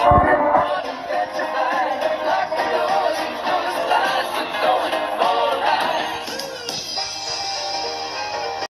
Oh,